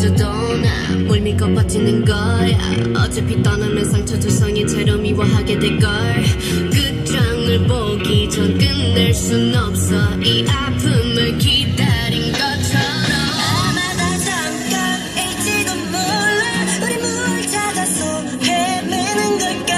빠져도 나뭘 믿고 버티는 거야. 어차피 떠나면 상처 조성인 채로 미워하게 될걸. 끝장을 보기 전 끝낼 순 없어. 이 아픔을 기다린 것처럼. 아마도 잠깐 일지도 몰라. 우리 뭘 찾아서 헤매는 걸까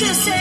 righteous